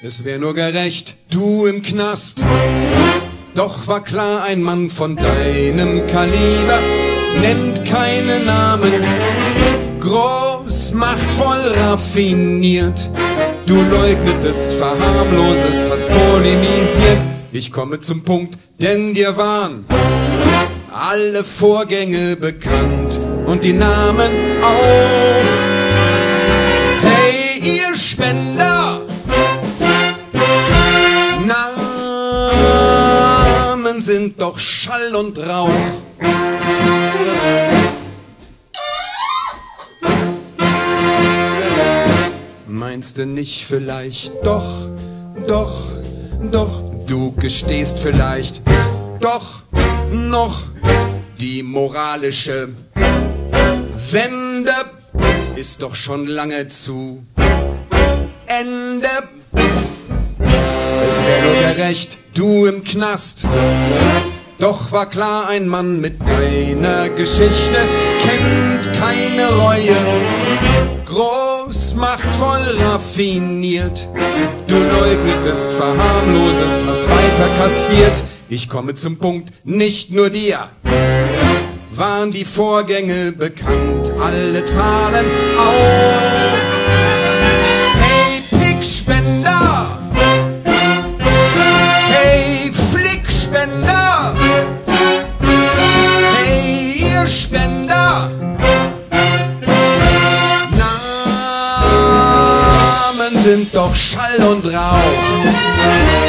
Es wär nur gerecht, du im Knast. Doch war klar, ein Mann von deinem Kaliber nennt keine Namen. Groß, machtvoll, raffiniert. Du leugnetest, verharmlosest, hast polemisiert. Ich komme zum Punkt, denn dir waren alle Vorgänge bekannt und die Namen auch. Namen sind doch Schall und Rauch. Meinst du nicht vielleicht? Doch, doch, doch, du gestehst vielleicht. Doch, noch die moralische Wende ist doch schon lange zu Ende. Es wäre nur gerecht, du im Knast. Doch war klar, ein Mann mit deiner Geschichte kennt keine Reue. Groß, machtvoll, raffiniert. Du leugnetest, verharmlosest, hast weiter kassiert. Ich komme zum Punkt, nicht nur dir waren die Vorgänge bekannt, alle Zahlen auf. Spender. Namen sind doch Schall und Rauch.